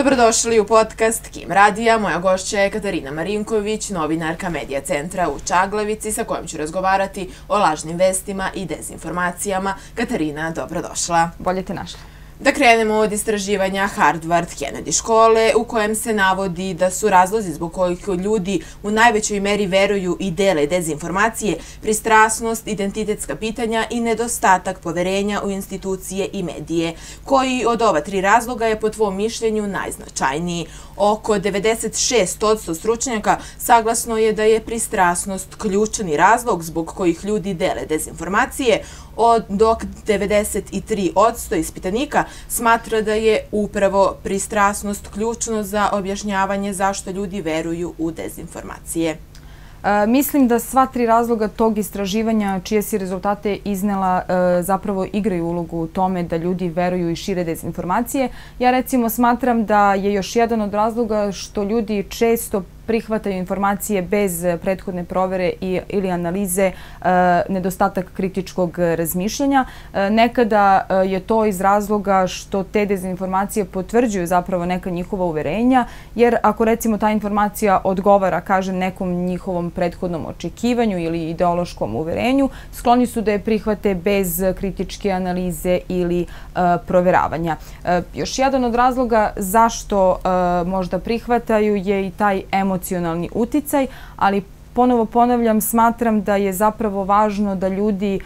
Dobrodošli u podcast Kim Radija. Moja gošća je Katarina Marinković, novinarka Medija centra u Čaglavici, sa kojom ću razgovarati o lažnim vestima i dezinformacijama. Katarina, dobrodošla. Bolje te našla. Da krenemo od istraživanja Harvard Kennedy škole u kojem se navodi da su razlozi zbog kojih ljudi u najvećoj meri veruju i dele dezinformacije, pristrasnost, identitetska pitanja i nedostatak poverenja u institucije i medije. Koji od ova tri razloga je po tvom mišljenju najznačajniji? Oko 96% stručnjaka saglasno je da je pristrasnost ključni razlog zbog kojih ljudi dele dezinformacije, od, dok 93% ispitanika smatra da je upravo pristrasnost ključno za objašnjavanje zašto ljudi veruju u dezinformacije. E, mislim da sva tri razloga tog istraživanja čije si rezultate iznela e, zapravo igraju ulogu u tome da ljudi veruju i šire dezinformacije. Ja recimo smatram da je još jedan od razloga što ljudi često prihvataju informacije bez prethodne provere ili analize e, nedostatak kritičkog razmišljanja. E, nekada e, je to iz razloga što te dezinformacije potvrđuju zapravo neka njihova uverenja, jer ako recimo ta informacija odgovara, kažem, nekom njihovom prethodnom očekivanju ili ideološkom uverenju, skloni su da je prihvate bez kritičke analize ili proveravanja. Još jedan od razloga zašto možda prihvataju je i taj emotivni emocionalni uticaj, ali ponovo ponavljam, smatram da je zapravo važno da ljudi e,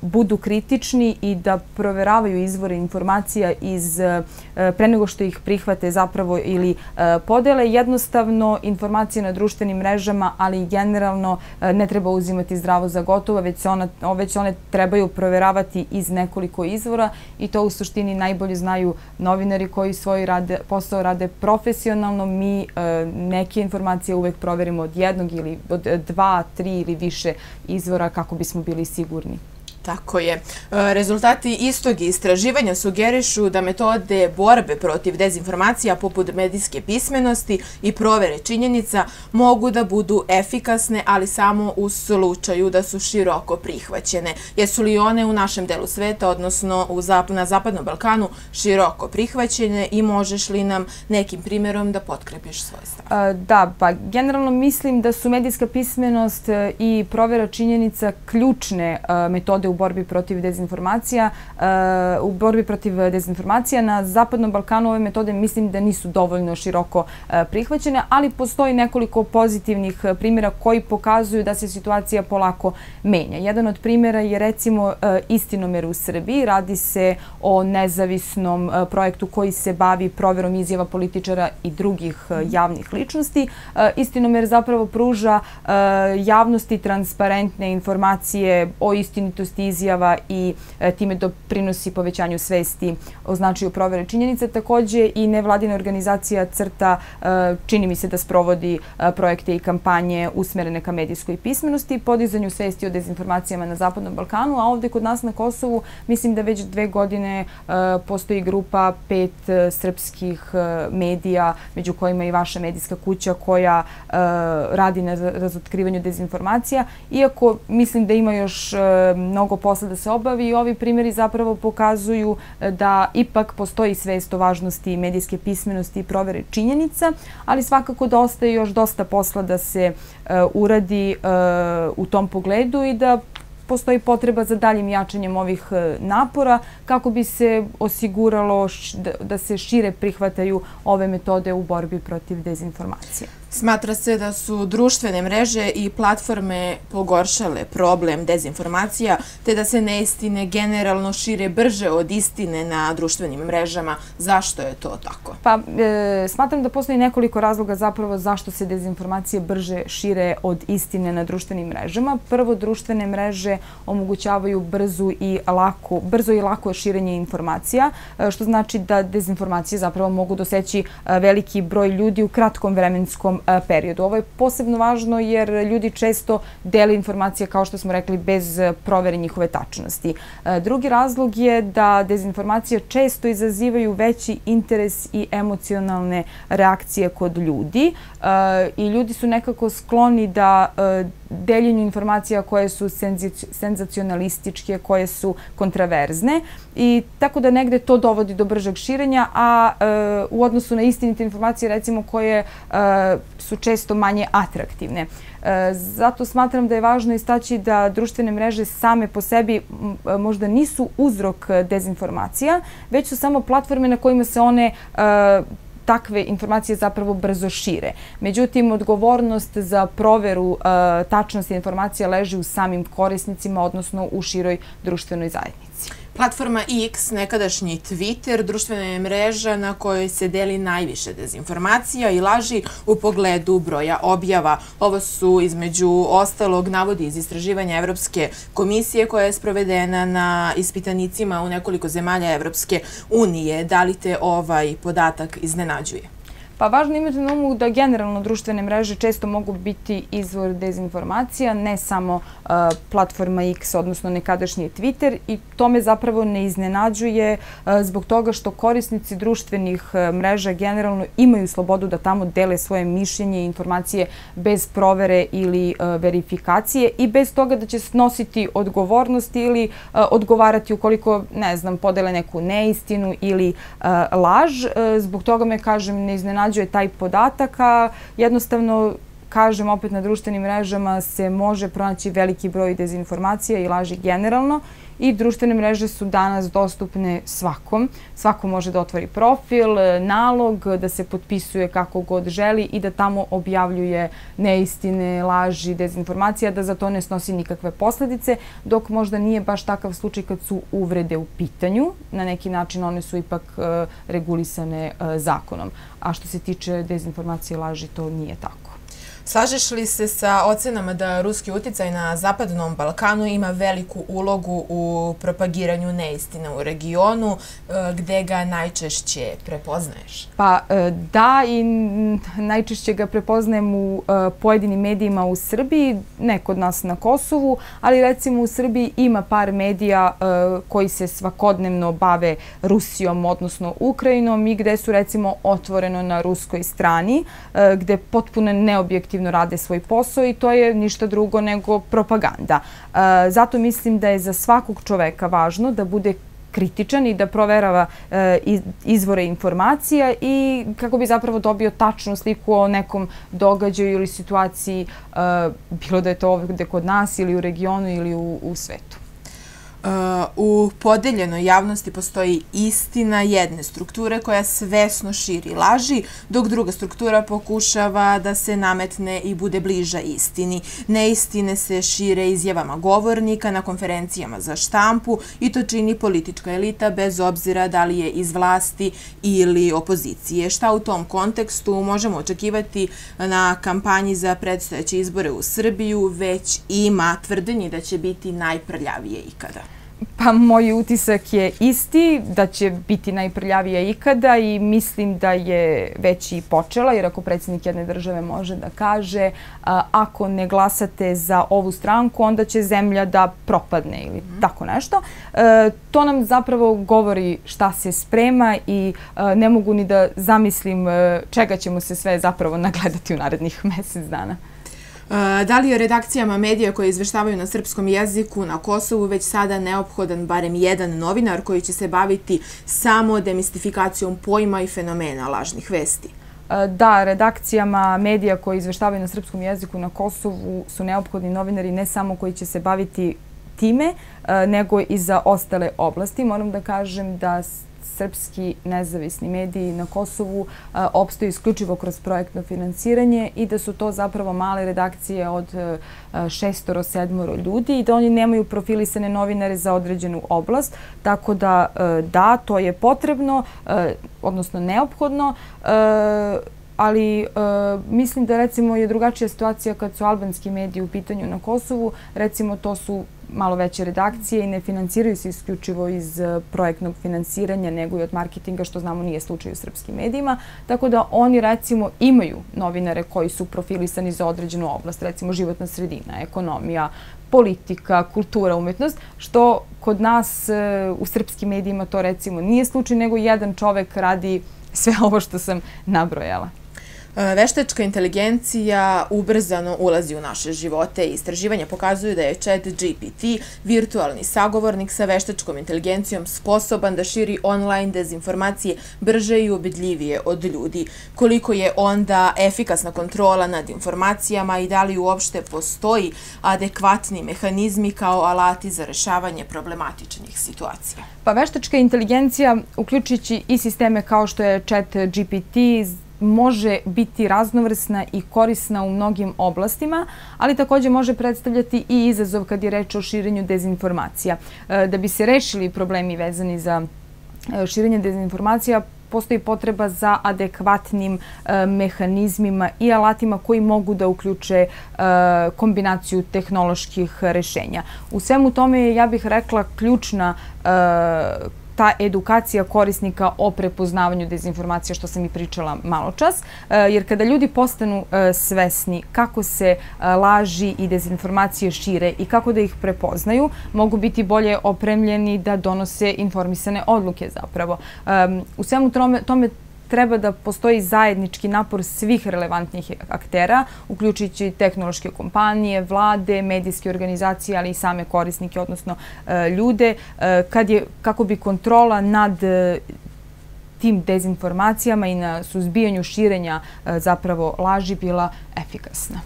budu kritični i da proveravaju izvore informacija iz e, pre nego što ih prihvate zapravo ili e, podele. Jednostavno, informacije na društvenim mrežama, ali i generalno ne treba uzimati zdravo za gotovo, već one trebaju proveravati iz nekoliko izvora i to u suštini najbolje znaju novinari koji svoj posao rade profesionalno. Mi neke informacije uvek proverimo od jednog ili od E, dva, tri ili više izvora kako bismo bili sigurni. Tako je. E, rezultati istog istraživanja sugerišu da metode borbe protiv dezinformacija poput medijske pismenosti i provere činjenica mogu da budu efikasne, ali samo u slučaju da su široko prihvaćene. Jesu li one u našem delu sveta, odnosno na Zapadnom Balkanu, široko prihvaćene i možeš li nam nekim primjerom da potkrepiš svoj stav? Da, pa generalno mislim da su medijska pismenost e, i provera činjenica ključne e, metode u borbi protiv dezinformacija. Eh, u borbi protiv dezinformacija na Zapadnom Balkanu ove metode mislim da nisu dovoljno široko eh, prihvaćene, ali postoji nekoliko pozitivnih eh, primjera koji pokazuju da se situacija polako menja. Jedan od primjera je recimo istinomer u Srbiji. Radi se o nezavisnom projektu koji se bavi provjerom izjava političara i drugih javnih ličnosti. Istinomer zapravo pruža javnosti transparentne informacije o istinitosti izjava i e, time doprinosi povećanju svesti o značaju provere činjenica. Također i nevladina organizacija CRTA e, čini mi se da sprovodi e, projekte i kampanje usmerene ka medijskoj pismenosti, podizanju svesti o dezinformacijama na Zapadnom Balkanu, a ovdje kod nas na Kosovu mislim da već dve godine postoji grupa pet srpskih medija, među kojima i vaša medijska kuća koja radi na razotkrivanju dezinformacija. Iako mislim da ima još mnogo mnogo posla da se obavi i ovi primjeri zapravo pokazuju e, da ipak postoji svest o važnosti medijske pismenosti i provere činjenica, ali svakako da ostaje još dosta posla da se e, uradi e, u tom pogledu i da postoji potreba za daljim jačanjem ovih napora kako bi se osiguralo da se šire prihvataju ove metode u borbi protiv dezinformacije. Smatra se da su društvene mreže i platforme pogoršale problem dezinformacija, te da se neistine generalno šire brže od istine na društvenim mrežama. Zašto je to tako? Pa, e, smatram da postoji nekoliko razloga zapravo zašto se dezinformacije brže šire od istine na društvenim mrežama. Prvo, društvene mreže omogućavaju brzo i lako, brzo i lako širenje informacija, e, što znači da dezinformacije zapravo mogu doseći e, veliki broj ljudi u kratkom vremenskom periodu. Ovo je posebno važno jer ljudi često deli informacije, kao što smo rekli, bez provere njihove tačnosti. Drugi razlog je da dezinformacije često izazivaju veći interes i emocionalne reakcije kod ljudi i ljudi su nekako skloni da deljenju informacija koje su senzacionalističke, koje su kontraverzne i tako da negde to dovodi do bržeg širenja, a e, u odnosu na istinite informacije recimo koje e, su često manje atraktivne. E, zato smatram da je važno istaći da društvene mreže same po sebi možda nisu uzrok dezinformacija, već su samo platforme na kojima se one takve informacije zapravo brzo šire. Međutim, odgovornost za proveru e, tačnosti informacija leži u samim korisnicima, odnosno u široj društvenoj zajednici. Platforma X, nekadašnji Twitter, društvena je mreža na kojoj se deli najviše dezinformacija i laži u pogledu broja objava. Ovo su između ostalog navodi iz istraživanja Evropske komisije koja je sprovedena na ispitanicima u nekoliko zemalja Evropske unije. Da li te ovaj podatak iznenađuje? Pa važno imati na umu da generalno društvene mreže često mogu biti izvor dezinformacija, ne samo uh, platforma X, odnosno nekadašnji Twitter i to me zapravo ne iznenađuje uh, zbog toga što korisnici društvenih uh, mreža generalno imaju slobodu da tamo dele svoje mišljenje i informacije bez provere ili verifikacije i bez toga da će snositi odgovornost ili odgovarati ukoliko, ne znam, podele neku neistinu ili laž. Zbog toga me, kažem, ne iznenađuje iznenađuje taj podatak, a jednostavno kažem opet na društvenim mrežama se može pronaći veliki broj dezinformacija i laži generalno i društvene mreže su danas dostupne svakom. Svako može da otvori profil, nalog, da se potpisuje kako god želi i da tamo objavljuje neistine, laži, dezinformacija, da za to ne snosi nikakve posljedice, dok možda nije baš takav slučaj kad su uvrede u pitanju. Na neki način one su ipak e, regulisane e, zakonom. A što se tiče dezinformacije i laži, to nije tako. Slažeš li se sa ocenama da ruski uticaj na Zapadnom Balkanu ima veliku ulogu u propagiranju neistine u regionu, e, gde ga najčešće prepoznaješ? Pa e, da, i najčešće ga prepoznajem u e, pojedinim medijima u Srbiji, ne kod nas na Kosovu, ali recimo u Srbiji ima par medija koji se svakodnevno bave Rusijom, odnosno Ukrajinom i gde su recimo otvoreno na ruskoj strani, gde potpuno neobjektivno objektivno rade svoj posao i to je ništa drugo nego propaganda. E, zato mislim da je za svakog čoveka važno da bude kritičan i da proverava e, izvore informacija i kako bi zapravo dobio tačnu sliku o nekom događaju ili situaciji, e, bilo da je to ovdje kod nas ili u regionu ili u svetu u podeljenoj javnosti postoji istina jedne strukture koja svesno širi laži, dok druga struktura pokušava da se nametne i bude bliža istini. Neistine se šire izjavama govornika na konferencijama za štampu i to čini politička elita bez obzira da li je iz vlasti ili opozicije. Šta u tom kontekstu možemo očekivati na kampanji za predstojeće izbore u Srbiju, već ima tvrdenje da će biti najprljavije ikada. Pa moj utisak je isti, da će biti najprljavija ikada i mislim da je već i počela, jer ako predsjednik jedne države može da kaže ako ne glasate za ovu stranku, onda će zemlja da propadne ili mhm. tako nešto. E, to nam zapravo govori šta se sprema i ne mogu ni da zamislim e, čega ćemo se sve zapravo nagledati u narednih mjesec dana. E, da li je redakcijama medija koje izveštavaju na srpskom jeziku na Kosovu već sada neophodan barem jedan novinar koji će se baviti samo demistifikacijom pojma i fenomena lažnih vesti? E, da, redakcijama medija koji izveštavaju na srpskom jeziku na Kosovu su neophodni novinari ne samo koji će se baviti time, e, nego i za ostale oblasti. Moram da kažem da srpski nezavisni mediji na Kosovu e, opstaju isključivo kroz projektno finansiranje i da su to zapravo male redakcije od e, šestoro, sedmoro ljudi i da oni nemaju profilisane novinare za određenu oblast. Tako da, e, da, to je potrebno, odnosno neophodno, ali mislim da recimo je drugačija situacija kad su albanski mediji u pitanju na Kosovu. Recimo to su malo veće redakcije i ne financiraju se isključivo iz eh, projektnog financiranja nego i od marketinga, što znamo nije slučaj u srpskim medijima. Tako da oni recimo imaju novinare koji su profilisani za određenu oblast, recimo životna sredina, ekonomija, politika, kultura, umetnost, što kod nas eh, u srpskim medijima to recimo nije slučaj, nego jedan čovek radi sve ovo što sam nabrojala. E, veštačka inteligencija ubrzano ulazi u naše živote i istraživanja pokazuju da je chat GPT virtualni sagovornik sa veštačkom inteligencijom sposoban da širi online dezinformacije brže i ubedljivije od ljudi. Koliko je onda efikasna kontrola nad informacijama i da li uopšte postoji adekvatni mehanizmi kao alati za rešavanje problematičnih situacija? Pa veštačka inteligencija, uključujući i sisteme kao što je chat GPT, može biti raznovrsna i korisna u mnogim oblastima, ali također može predstavljati i izazov kad je reč o širenju dezinformacija. E, da bi se rešili problemi vezani za e, širenje dezinformacija, postoji potreba za adekvatnim e, mehanizmima i alatima koji mogu da uključe e, kombinaciju tehnoloških rešenja. U svemu tome ja bih rekla ključna ta edukacija korisnika o prepoznavanju dezinformacija što sam i pričala malo čas. E, jer kada ljudi postanu e, svesni kako se e, laži i dezinformacije šire i kako da ih prepoznaju, mogu biti bolje opremljeni da donose informisane odluke zapravo. U svemu tome treba da postoji zajednički napor svih relevantnih aktera, uključujući tehnološke kompanije, vlade, medijske organizacije, ali i same korisnike, odnosno e, ljude, e, kad je, kako bi kontrola nad e, tim dezinformacijama i na suzbijanju širenja zapravo laži bila efikasna.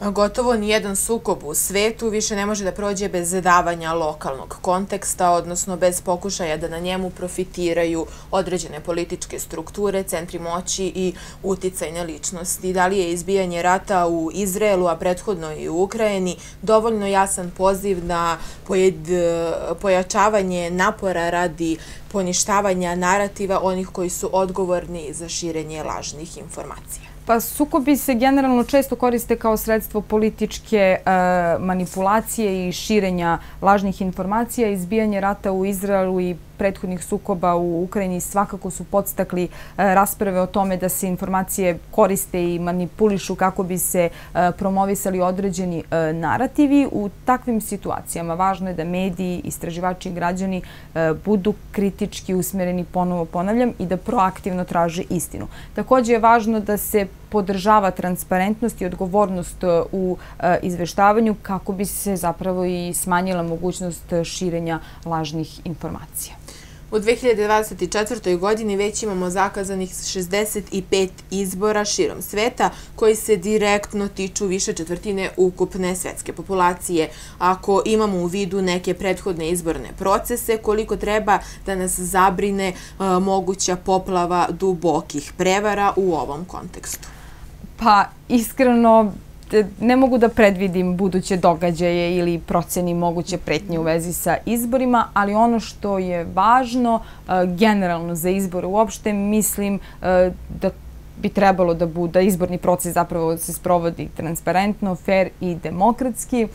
Gotovo nijedan sukob u svetu više ne može da prođe bez davanja lokalnog konteksta, odnosno bez pokušaja da na njemu profitiraju određene političke strukture, centri moći i uticajne ličnosti. Da li je izbijanje rata u Izraelu, a prethodno i u Ukrajini, dovoljno jasan poziv na pojačavanje napora radi poništavanja narativa onih koji su odgovorni za širenje lažnih informacija? Pa sukobi se generalno često koriste kao sredstvo političke e, manipulacije i širenja lažnih informacija, izbijanje rata u Izraelu i prethodnih sukoba u Ukrajini svakako su podstakli e, rasprave o tome da se informacije koriste i manipulišu kako bi se e, promovisali određeni e, narativi. U takvim situacijama važno je da mediji, istraživači i građani budu kritički usmjereni, ponovo ponavljam, i da proaktivno traže istinu. Također je važno da se podržava transparentnost i odgovornost u izveštavanju kako bi se zapravo i smanjila mogućnost širenja lažnih informacija. U 2024. godini već imamo zakazanih 65 izbora širom sveta koji se direktno tiču više četvrtine ukupne svetske populacije. Ako imamo u vidu neke prethodne izborne procese, koliko treba da nas zabrine e, moguća poplava dubokih prevara u ovom kontekstu? Pa iskreno ne mogu da predvidim buduće događaje ili proceni moguće pretnje u vezi sa izborima, ali ono što je važno e, generalno za izbor uopšte, mislim e, da bi trebalo da bude izborni proces zapravo se sprovodi transparentno, fair i demokratski.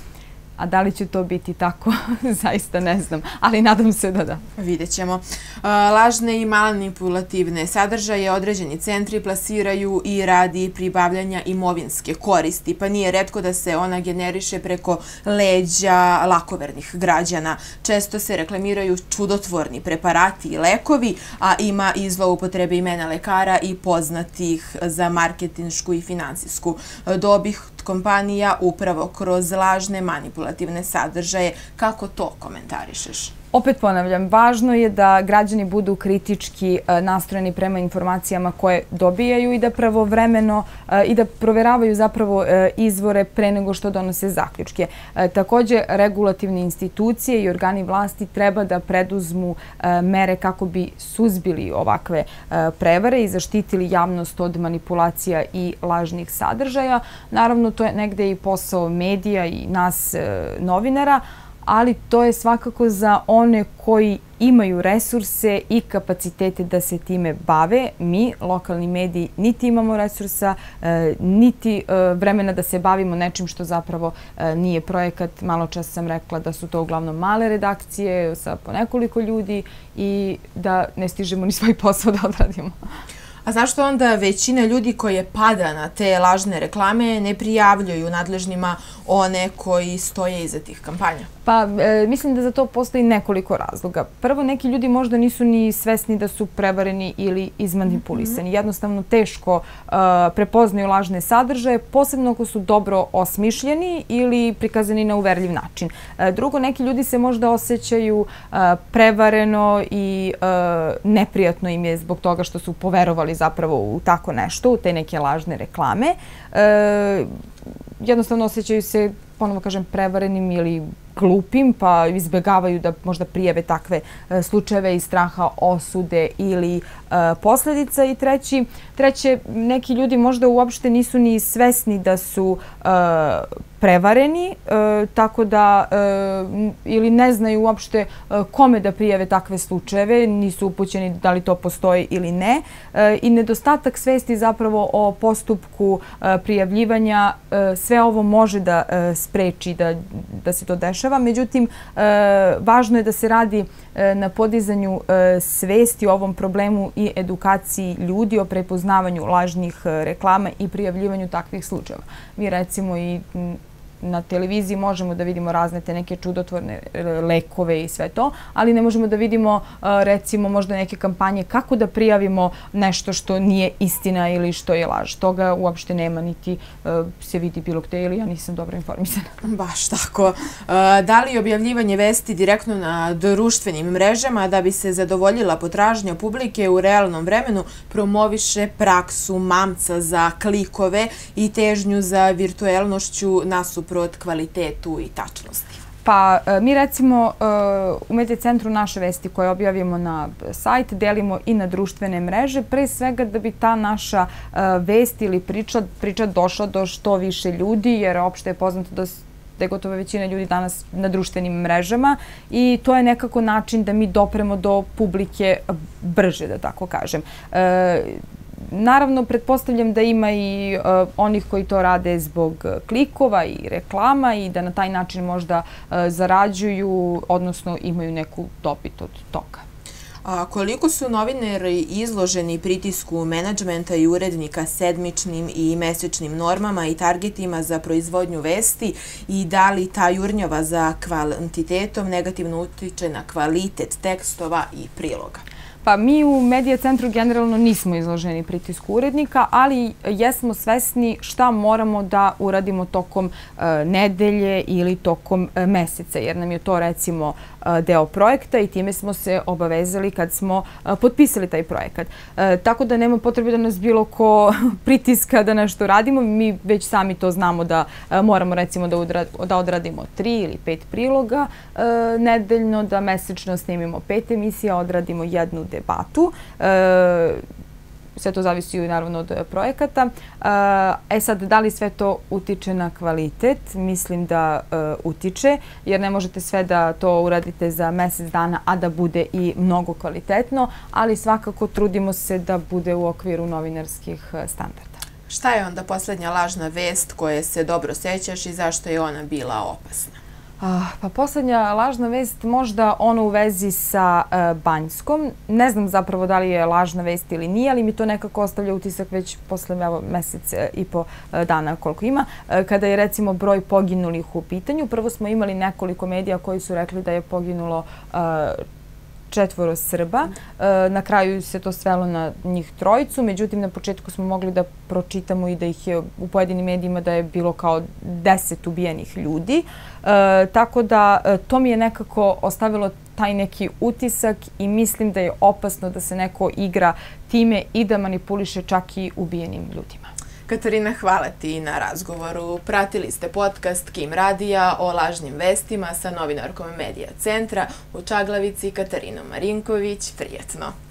A da li će to biti tako, zaista ne znam, ali nadam se da da. Vidjet ćemo. Uh, lažne i manipulativne sadržaje određeni centri plasiraju i radi pribavljanja imovinske koristi, pa nije redko da se ona generiše preko leđa lakovernih građana. Često se reklamiraju čudotvorni preparati i lekovi, a ima i zloupotrebe imena lekara i poznatih za marketinšku i finansijsku dobih kompanija upravo kroz lažne manipulativne sadržaje. Kako to komentarišeš? Opet ponavljam, važno je da građani budu kritički e, nastrojeni prema informacijama koje dobijaju i da pravovremeno e, i da proveravaju zapravo e, izvore pre nego što donose zaključke. Također, regulativne institucije i organi vlasti treba da preduzmu mere kako bi suzbili ovakve prevare i zaštitili javnost od manipulacija i lažnih sadržaja. Naravno, to je negde i posao medija i nas novinara, ali to je svakako za one koji imaju resurse i kapacitete da se time bave. Mi, lokalni mediji, niti imamo resursa, e, niti e, vremena da se bavimo nečim što zapravo e, nije projekat. Malo čas sam rekla da su to uglavnom male redakcije sa po nekoliko ljudi i da ne stižemo ni svoj posao da odradimo. A zašto onda većina ljudi koje pada na te lažne reklame ne prijavljuju nadležnima one koji stoje iza tih kampanja? Pa, e, mislim da za to postoji nekoliko razloga. Prvo, neki ljudi možda nisu ni svesni da su prevareni ili izmanipulisani. Mhm. Jednostavno, teško e, prepoznaju lažne sadržaje, posebno ako su dobro osmišljeni ili prikazani na uverljiv način. E, drugo, neki ljudi se možda osjećaju prevareno i neprijatno im je zbog toga što su poverovali zapravo u tako nešto, u te neke lažne reklame. Jednostavno osjećaju se, ponovo kažem, prevarenim ili glupim, pa izbjegavaju da možda prijeve takve e, slučajeve iz straha osude ili e, posljedica. I treći, treće, neki ljudi možda uopšte nisu ni svesni da su e, prevareni, e, tako da e, ili ne znaju uopšte e, kome da prijave takve slučajeve, nisu upućeni da li to postoji ili ne. I nedostatak svesti zapravo o postupku prijavljivanja, sve ovo može da spreči da, da se to dešava. Međutim, važno je da se radi na podizanju svesti o ovom problemu i edukaciji ljudi o prepoznavanju lažnih reklama i prijavljivanju takvih slučajeva. Mi recimo i na televiziji možemo da vidimo razne te neke čudotvorne e, lekove i sve to, ali ne možemo da vidimo e, recimo možda neke kampanje kako da prijavimo nešto što nije istina ili što je laž. Toga uopšte nema niti e, se vidi bilo gde ili ja nisam dobro informisana. Baš tako. Da li objavljivanje vesti direktno na društvenim mrežama da bi se zadovoljila potražnja publike u realnom vremenu promoviše praksu mamca za klikove i težnju za virtuelnošću nasuprotnosti suprot kvalitetu i tačnosti? Pa e, mi recimo e, u Medije centru naše vesti koje objavimo na sajt delimo i na društvene mreže, pre svega da bi ta naša e, vest ili priča, priča došla do što više ljudi, jer opšte je poznato da da je gotovo većina ljudi danas na društvenim mrežama i to je nekako način da mi dopremo do publike brže, da tako kažem. Naravno, pretpostavljam da ima i uh, onih koji to rade zbog klikova i reklama i da na taj način možda uh, zarađuju, odnosno imaju neku dobit od toga. A koliko su novinari izloženi pritisku menadžmenta i urednika sedmičnim i mesečnim normama i targetima za proizvodnju vesti i da li ta jurnjava za kvantitetom negativno utiče na kvalitet tekstova i priloga? Pa mi u Medija centru generalno nismo izloženi pritisku urednika, ali jesmo svesni šta moramo da uradimo tokom e, nedelje ili tokom e, meseca, jer nam je to recimo e, deo projekta i time smo se obavezali kad smo e, potpisali taj projekat. E, tako da nema potrebe da nas bilo ko pritiska da nešto radimo. Mi već sami to znamo da e, moramo recimo da odradimo tri ili pet priloga nedeljno, da mesečno snimimo pet emisija, odradimo jednu debatu. E, sve to zavisi naravno od e, projekata. E, e sad, da li sve to utiče na kvalitet? Mislim da e, utiče, jer ne možete sve da to uradite za mjesec dana, a da bude i mnogo kvalitetno, ali svakako trudimo se da bude u okviru novinarskih e, standarda. Šta je onda posljednja lažna vest koje se dobro sećaš i zašto je ona bila opasna? Ah, pa posljednja lažna vest možda ono u vezi sa e, Banjskom. Ne znam zapravo da li je lažna vest ili nije, ali mi to nekako ostavlja utisak već posle mesec e, i po e, dana koliko ima. Kada je recimo broj poginulih u pitanju, prvo smo imali nekoliko medija koji su rekli da je poginulo četvoro Srba. E, na kraju se to svelo na njih trojicu, međutim na početku smo mogli da pročitamo i da ih je u pojedinim medijima da je bilo kao deset ubijenih ljudi. E, tako da e, to mi je nekako ostavilo taj neki utisak i mislim da je opasno da se neko igra time i da manipuliše čak i ubijenim ljudima. Katarina, hvala ti na razgovoru. Pratili ste podcast Kim Radija o lažnim vestima sa novinarkom Medija centra u Čaglavici Katarina Marinković. Prijetno!